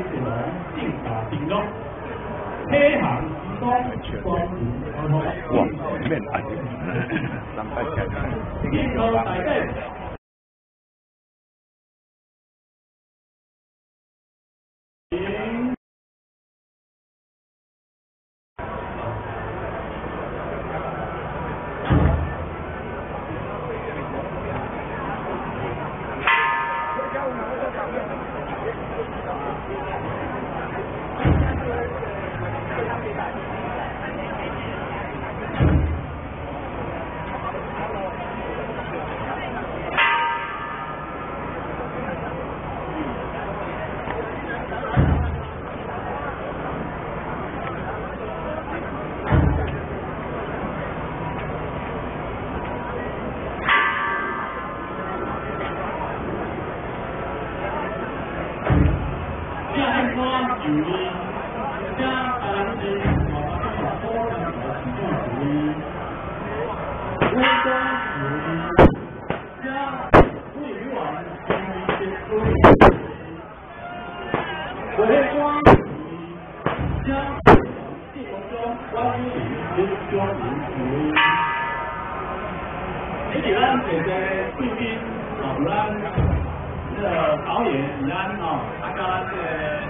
一来定打定咯，行之中关注，面！导演李安哦，他家呃。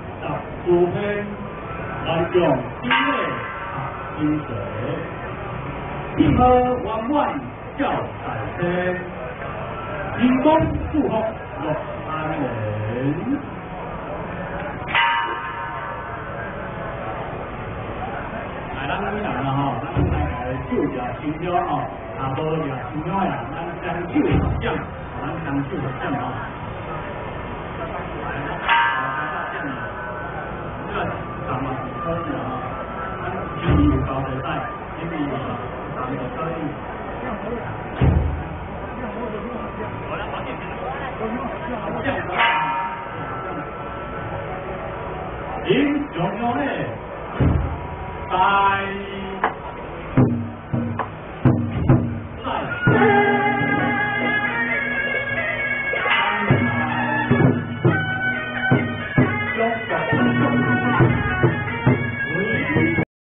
主篇来用金月啊金蛇，一喝弯弯叫彩天，金光祝福乐安稳。来，咱咱来了吼，咱来来酒家新疆吼，啊，无呀新疆呀，咱漳州酱，咱漳州酱啊。He's doing your name. Bye.